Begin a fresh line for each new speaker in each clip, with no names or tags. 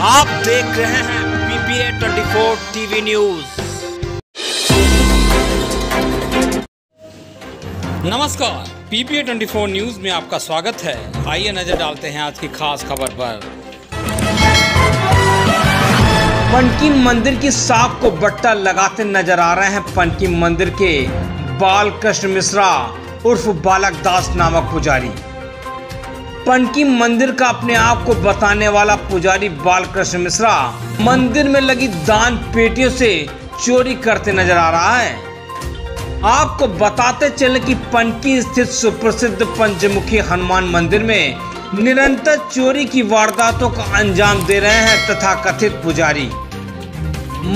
आप देख रहे हैं पीपीए 24 टीवी न्यूज़
नमस्कार पीपीए 24 न्यूज़ में आपका स्वागत है। आइए नज़र डालते हैं आज की खास खबर पर।
पनकी मंदिर की साख को बट्टा लगाते नज़र आ रहे हैं पनकी मंदिर के बाल कृष्ण मिश्रा, उर्फ़ बालक दास नामक पुजारी। पनकी मंदिर का अपने आप को बताने वाला पुजारी बाल कृष्ण मिश्रा मंदिर में लगी दान पेटियों से चोरी करते नज़र आ रहा है। आपको बताते चले कि पनकी स्थित सुप्रसिद्ध पंचमुखी हनुमान मंदिर में निरंतर चोरी की वारदातों का अंजाम दे रहे हैं तथा कथित पुजारी।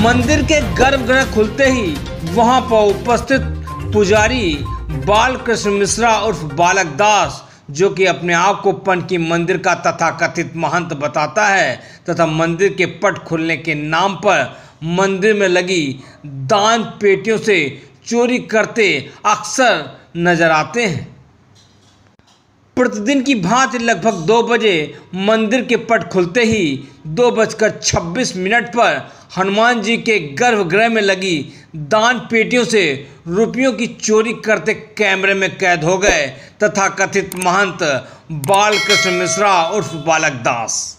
मंदिर के गर्भगृह खुलते ही वहाँ पर उपस्थित पुजारी बाल कृष्ण मिश्रा उर्फ़ बालक दास जो कि अपने आप को पनकी मंदिर का तथा कथित महंत बताता है, तथा मंदिर के पट खुलने के नाम पर मंदिर में लगी दान पेटियों से चोरी करते अक्सर नज़र आते हैं। प्रतिदिन की भांति लगभग दो बजे मंदिर के पट खुलते ही दो बजकर छब्बीस मिनट पर हनुमान जी के गर्भगृह में लगी दान पेटियों से रुपयों की चोरी करते कैमरे में कैद हो गए, तथा कथित महंत बालकृष्ण मिश्रा उर्फ़ बालक दास।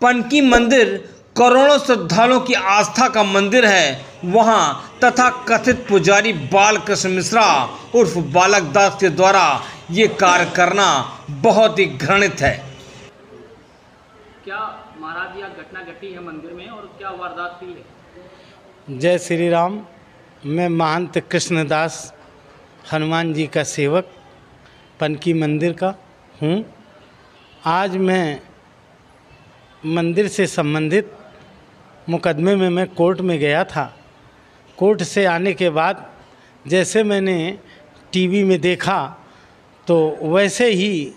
पनकी मंदिर करोड़ों श्रद्धालुओं की आस्था का मंदिर है। वहाँ तथा कथित पुजारी बालकृष्ण मिश्रा उर्फ़ बालक दास के द्वारा ये कार्य करना बहुत ही घृणित है।
घटना घटी है मंदिर में और क्या वारदात हुई है?
जय श्री राम मैं महंत कृष्णदास, हनुमान जी का सेवक, पनकी मंदिर का हूँ। आज मैं मंदिर से संबंधित मुकदमे में मैं कोर्ट में गया था। कोर्ट से आने के बाद जैसे मैंने टीवी में देखा तो वैसे ही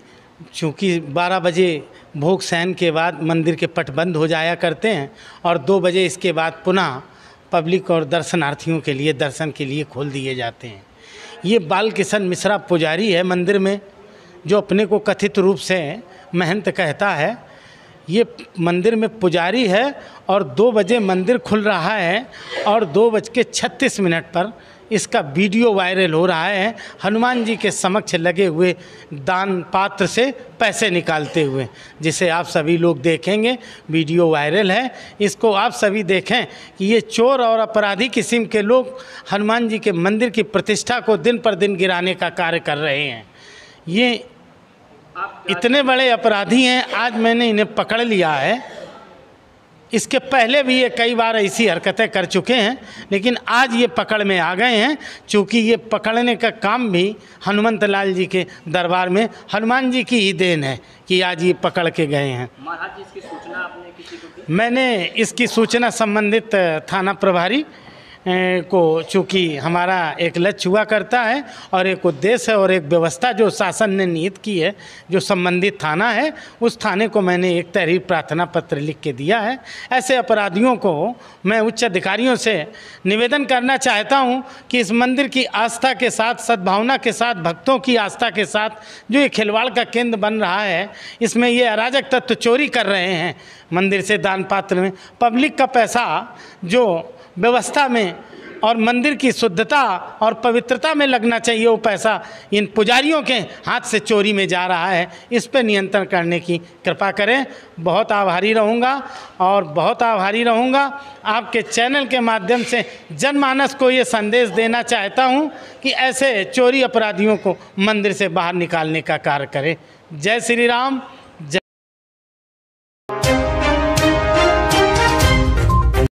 चूँकि 12 बजे भोग सहन के बाद मंदिर के पट बंद हो जाया करते हैं और दो बजे इसके बाद पुनः पब्लिक और दर्शनार्थियों के लिए, दर्शन के लिए खोल दिए जाते हैं। ये बाल किशन मिश्रा पुजारी है मंदिर में, जो अपने को कथित रूप से महंत कहता है। ये मंदिर में पुजारी है और दो बजे मंदिर खुल रहा है और दो बज के छत्तीस मिनट पर इसका वीडियो वायरल हो रहा है। हनुमान जी के समक्ष लगे हुए दान पात्र से पैसे निकालते हुए जिसे आप सभी लोग देखेंगे। वीडियो वायरल है। इसको आप सभी देखें कि ये चोर और अपराधी किस्म के लोग हनुमान जी के मंदिर की प्रतिष्ठा को दिन पर दिन गिराने का कार्य कर रहे हैं। ये इतने बड़े अपराधी हैं आज मैंने इन्हें पकड़ लिया है। इसके पहले भी ये कई बार ऐसी हरकतें कर चुके हैं लेकिन आज ये पकड़ में आ गए हैं चूँकि ये पकड़ने का काम भी हनुमंत लाल जी के दरबार में हनुमान जी की ही देन है कि आज ये पकड़ के गए हैं।
महाराज जी इसकी सूचना आपने किसी को दी?
मैंने इसकी सूचना संबंधित थाना प्रभारी को चूँकि हमारा एक लक्ष्य हुआ करता है और एक उद्देश्य है और एक व्यवस्था जो शासन ने निहित की है, जो संबंधित थाना है, उस थाने को मैंने एक तहरीर प्रार्थना पत्र लिख के दिया है। ऐसे अपराधियों को मैं उच्च अधिकारियों से निवेदन करना चाहता हूँ कि इस मंदिर की आस्था के साथ, सद्भावना के साथ, भक्तों की आस्था के साथ जो ये खिलवाड़ का केंद्र बन रहा है, इसमें ये अराजक तत्व चोरी कर रहे हैं। मंदिर से दान पात्र में पब्लिक का पैसा जो व्यवस्था में और मंदिर की शुद्धता और पवित्रता में लगना चाहिए वो पैसा। इन पुजारियों के हाथ से चोरी में जा रहा है। इस पर नियंत्रण करने की कृपा करें। बहुत आभारी रहूँगा और बहुत आभारी रहूँगा। आपके चैनल के माध्यम से जनमानस को ये संदेश देना चाहता हूँ कि ऐसे चोरी अपराधियों को मंदिर से बाहर निकालने का कार्य करें। जय श्री राम।